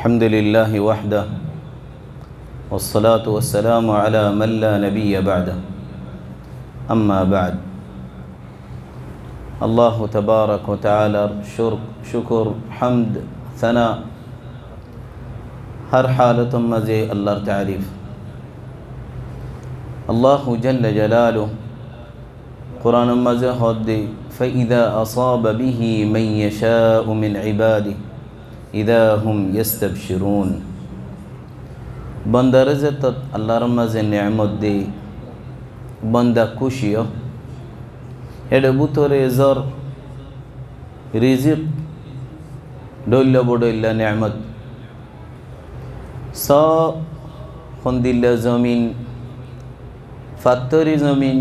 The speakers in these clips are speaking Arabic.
الحمد لله وحده والصلاة والسلام على من لا نبي بعده. أما بعد الله تبارك وتعالى شكر حمد ثناء هر حالة مزي الله تعريف. الله جل جلاله قرآن مزي هدي فإذا أصاب به من يشاء من عباده. إذا هم يستبشرون বন্দারে যে তত আল্লাহর মাঝে নিয়ামত দি বন্দা খুশিও এটা বুতরে জ্বর রিজিক ডইল বডইল্লা নিয়ামত স খন্দিল্লা জমিন ফাত্তরি জমিন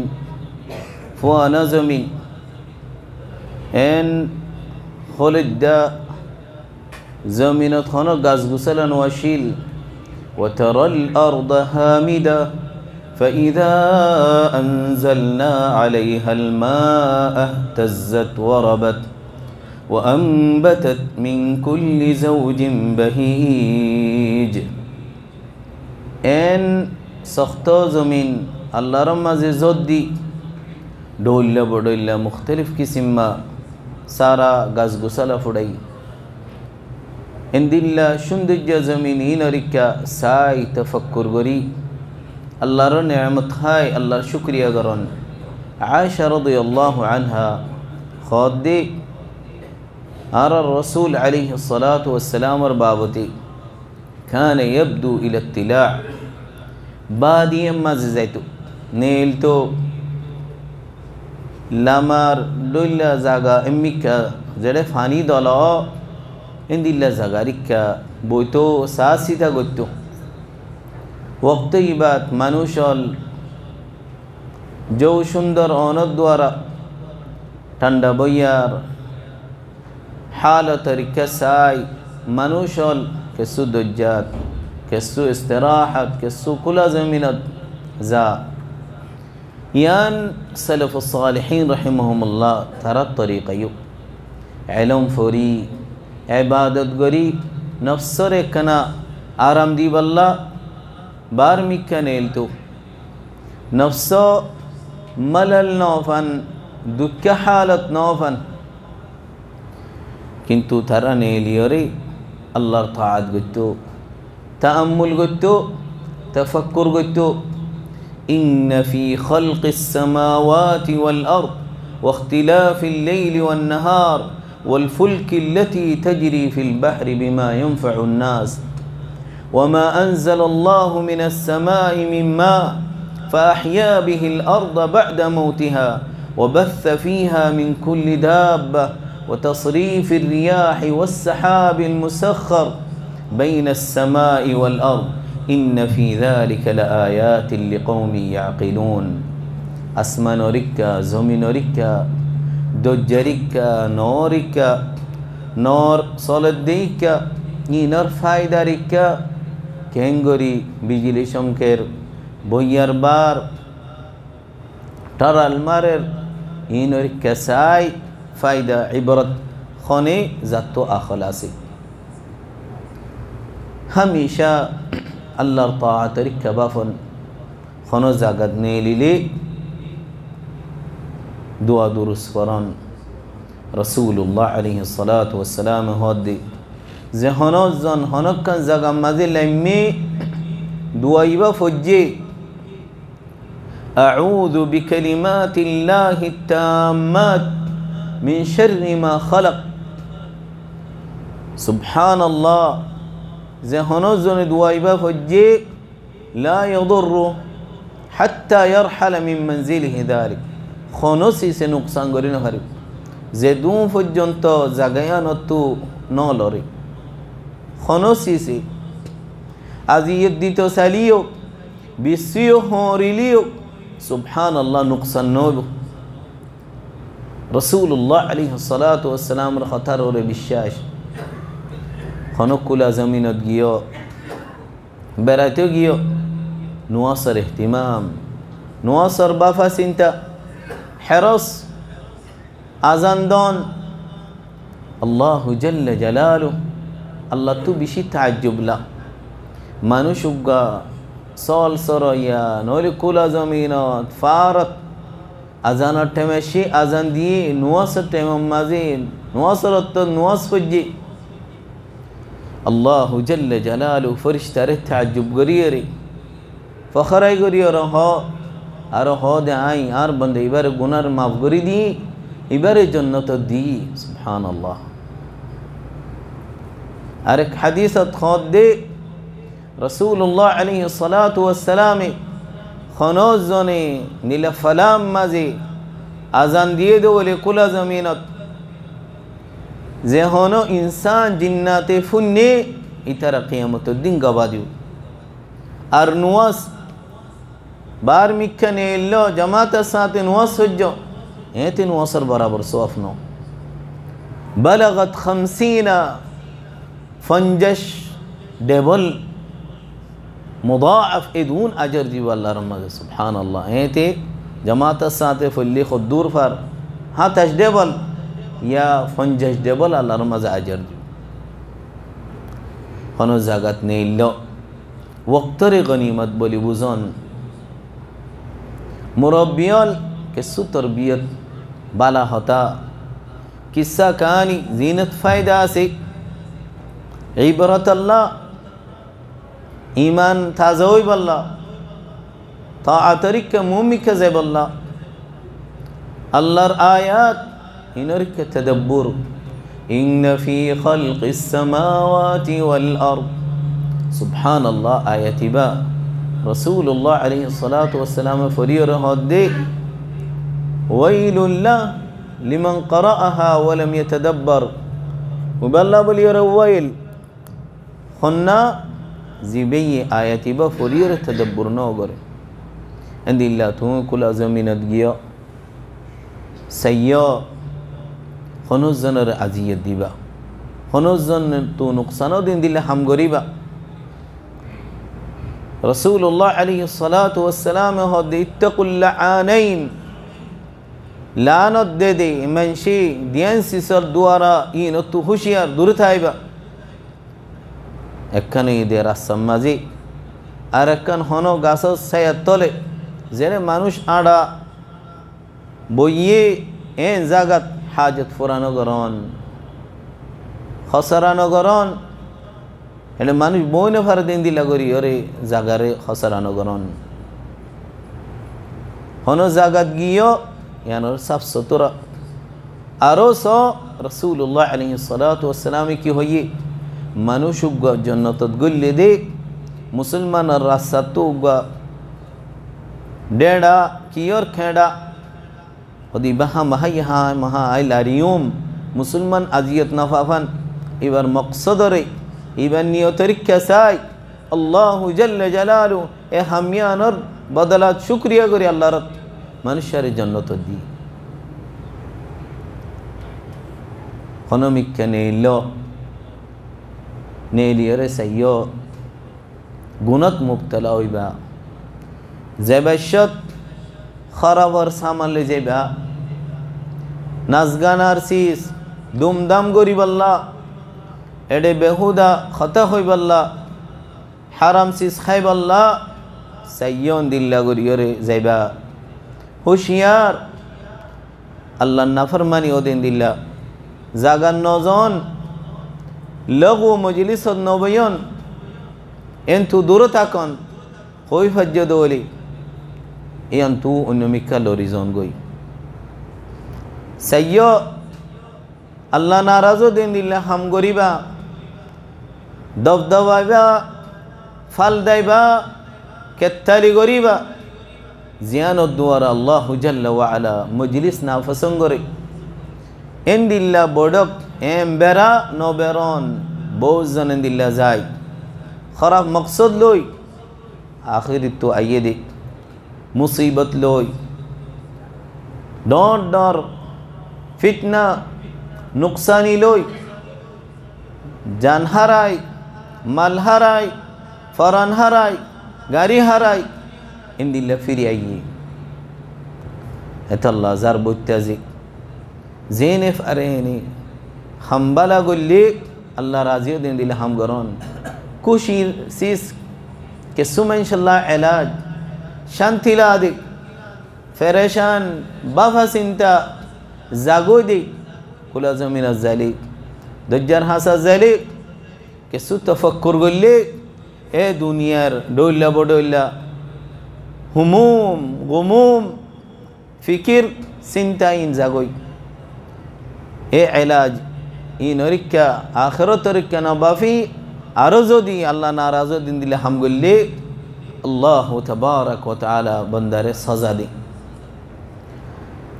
ফুয়ানা জমিন এন হলিদ্দা زمینت خانه گاز گسلن وشيل وترى الأرض هامدة فإذا أنزلنا عليها الماء اهتزت وربت وأنبتت من كل زوج بهيج إن سخت من الله رمز زودي دولة بدولة مختلف قسم سارا گاز گسلا فڑائی اندلّا شندجّا زمينين ركّا ساي تفكّر غري الله رن عمت خاي الله شكري اغرن عاش رضي الله عنها خادّي آر الرسول عليه الصلاة والسلام ربابتي كان يبدو إلى اتلاع بادي اما زيتو نيلتو لامار دولا زاغا امكا زلفاني دولا indilla zagarikka boito saasita gottu waqti ibad manushol jow sundor onod dwara tanda boyar حال طريقة ساي منوشل كسو دجات كسو استراحت كسو كل زمينت زا. يان سلف الصالحين رحمهم الله ترى الطريقة يو. علم فريق গরি নফসর একখানা আরাম দিবাল্লা বার মিক্ষা নেলতো নফস মলল নফান দুঃখ হালত নফান কিন্তু তারা নেলিয়রে আল্লাহর তাআত গত্য তাআম্মুল গত্য তফক্কুর গত্য إن في خلق السماوات والأرض واختلاف الليل والنهار والفلك التي تجري في البحر بما ينفع الناس. وما أنزل الله من السماء من ماء فأحيا به الأرض بعد موتها وبث فيها من كل دابة وتصريف الرياح والسحاب المسخر بين السماء والأرض. إن في ذلك لآيات لقوم يعقلون. أسمان ركا زمن ركا dojjariga nooriga noor soladeyga ইনর ফায়দারিকা খেঙ্গরি বিজলি শঙ্কের বইয়ার বার টারালমারের ইনর কেসাই ফায়দা ইবরত খনে জাত আখলাসি হামিশা আল্লাহর তাআতের কবাফন খনো জাগাত নেলিলি دعا درست فران. رسول الله عليه الصلاة والسلام هاد دي زهانا زن هنك كان زغم مذي لمي دعایی با فجی أعوذ بكلمات الله التامات من شر ما خلق سبحان الله زهنزن دوايبا فجي لا يضر حتى يرحل من منزله ذلك খনসিসে নোকসান করি নহারি যে দু পর্যন্ত জাগায়ানতু ন লরে খনসিসে আজি দিত সালিও বিশ্বীয় হরিলিও সুবহান আল্লাহ নোকসান নব রসুল্লাহ আলী সালাত ওসালামর কথার ওরে বিশ্বাস খনকুলা জমিনত গিয়ে বেড়াইতেও গিয়ে নোয়াসর এহতিমাম নোয়াসর বাফা চিন্তা হেরস আজান্দন আল্লাহ জল্ল জালালু আল্লাহ তো বেশি তাজ্জুবলা মানুষ উগা সল সরইয়া নইলে কুলা জমিনত ফারত আজানের টাইমে সে আজান দিয়ে নুয়াসের টাইমের মাঝে নুয়াসের অর্থ নুয়াস পর্যে আল্লাহ জল্লে জালালু ফরিস্তারে তাজ্জুব করিয়ে রে ফখরাই করিয়ে হ আর হ দে আই আর বন্ধে এবারে গুনার মাফ করি দি এবারে জন্য তো দি সুবহান আল্লাহ আরেক হাদিসত খদ দে রসুল্লাহ আলী সালাত ওয়াসালামে খনজ জনে নীলা ফালাম মাঝে আজান দিয়ে দে বলে কুলা জমিনত যে হন ইনসান জিন্নাতে ফুন্নে ইতারা কিয়ামতের দিন গবা দিও আর নুয়াস بار مکھنے اللہ جماعت ساتن وسجو. ایتن وصر برابر سوافنو. بلغت خمسين فنجش دبل مضاعف إدون أجر دی والله رمض سبحان الله. ایتی جماعت ساته فلی خود دور فر ها تجدبل یا فنجش دبل الله رمض أجر دی خانو زاگت نیلو وقتر غنیمت بلی بوزان مربیان که سو تربیت بالا ہوتا قصہ کہانی زینت فائدہ سے عبرت اللہ ایمان تازوی باللہ طاعترک مومک زیب اللہ اللہ آیات انرک تدبر. ان في خلق السماوات والارض. سبحان الله آیت با. رسول الله عليه الصلاة والسلام فريرة هدي ويل الله لمن قرأها ولم يتدبر وبالله بليرة ويل خنا زيبي آياتي بفريرة تدبر نوغر عند الله توم كل أزمين أدقيا سيا خنوزن رأزية ديبا خنوزن تو نقصانو دين دي الله حمغري রসুল্লাহ আলী সালাত ওসালাম হদ ইত্তকুল্লা আনাইন লানত দে দে মনসি দিয়ান সিসর দুয়ারা ইন তু হুশিয়ার দূর থাইবা একখানে ঈদের আসাম মাঝি আর একখান হন গাছ ছায়ার তলে যেন মানুষ আড়া বইয়ে এ জাগাত হাজত ফুরানো গরণ খসরানো গরণ એટલે মানুষ বইনে ফারে দিন দিলা করি ওরে জাগারে খসরানো গরণ হন জাগাত গিয়েও ইয়ানোর সাফ সতরা আরও স রসুল্লাহ আলী সালাতামে কি হইয়ে মানুষ উগ্গা জন্নতত গল্লে দে মুসলমানের রাস্তা তো উগ্গা ডেড়া কিয়র খেড়া হদি বাহা মাহাই হা মাহা আই লারিয়ম মুসলমান আজিয়ত নাফাফান এবার মকসদরে এবার নিয়তরিক্ষা চাই আল্লাহ জাল্লে জালালু এ হামিয়ানর বদলাত শুক্রিয়া করি আল্লাহর মানুষের জন্য তো দি হনমিক্ষা নেইল নেইলিয়রে সাইয় গুণত মুক্তলা হইবা জেবাশত খরাবর সামালে যাইবা নাচ গান আর সিস দুমদাম গরিবাল্লা এডে বেহুদা খতা হইবাল্লা হারাম সিস খাইবাল্লা সাইয়ন দিল্লা গরিয়রে যাইবা হুশিয়ার আল্লাহ নাফরমানি ওদিন দিল্লা জাগান নজন লঘু মজলিসত নবয়ন এন্তু দূর থাকন হই ফজ্জ দৌলি ইয়ান তু অন্য মিকা লরিজন গই সাইয় আল্লাহ নারাজও দিন দিল্লা হাম গরিবা দবদবাইবা ফাল দাইবা কেত্তালি গরিবা জিয়ান দুয়ার আল্লাহ হুজাল্লা ওয়ালা মজলিস না ফসঙ্গরে এন দিল্লা বডক এম বেড়া ন বেরন বহুজন এন দিল্লা যায় খারাপ মকসদ লই আখির তো আইয়ে দে মুসিবত লই ডর ডর ফিতনা নুকসানি লই জান হারাই মাল হারাই ফরান হারাই গাড়ি হারাই ইন্দিল্লা ফিরে আইয়ে এতাল্লা যার বৈত্যাজি জেনে ফারেনি হাম্বালা গল্লি আল্লাহ রাজিও দিন দিলে হাম গরন খুশির সিস কে সুমেনশাল্লাহ এলাজ শান্তিলা আদিক ফেরেশান বাফা চিন্তা জাগোই দিক কুলা জমিনা জালিক দজ্জার হাসা জালিক কিছু তফক্কর করলে এ দুনিয়ার ডইল্লা বডইল্লা হুমুম গুমুম ফিকির চিন্তা ইন জাগই এ এলাজ ই নরিক্ষা আখের তরিক্ষা নবাফি আরও যদি আল্লাহ নারাজ দিন দিলে হাম গল্লে আল্লাহ তবারক ও তালা বন্দারে সজা দি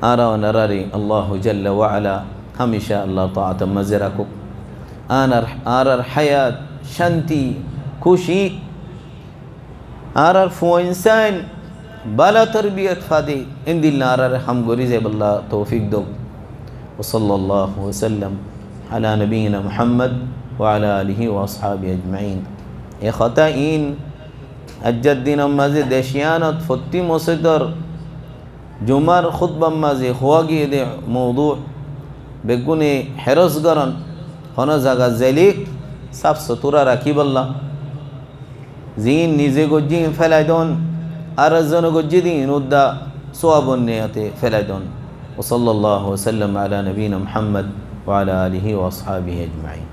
আরা নারারি আল্লাহ জাল্লা ওয়ালা হামেশা আল্লাহ তাআত মজে রাখুক আনার آرر حياة شانتي خوشي آرر فو إنسان بالا تربية فادي إن دي آرر هم غريزة بالله دو. وصلى الله وسلم على نبينا محمد وعلى آله وأصحابه أجمعين يا خطائين الجدين مازي دشيانت فتي مصدر جمار خطبة مازي خواقي دي موضوع بيكوني حرص قرن হন জাগা জেলিক সাফ সতুরা রাখি বললা জিন নিজে গজ্জি ফেলাই দন আর জন গজ্জি দিন উদ্দা সোয়াবন নেয়াতে ফেলাই দন وصلى الله وسلم على نبينا محمد وعلى آله وأصحابه أجمعين